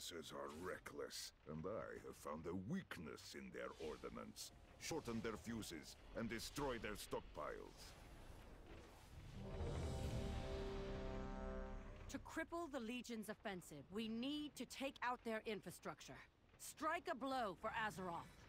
officers are reckless, and I have found a weakness in their ordnance. Shorten their fuses and destroy their stockpiles. To cripple the Legion's offensive, we need to take out their infrastructure. Strike a blow for Azeroth.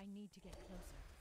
I need to get closer.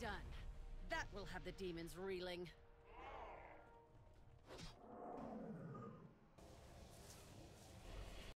Done. That will have the demons reeling.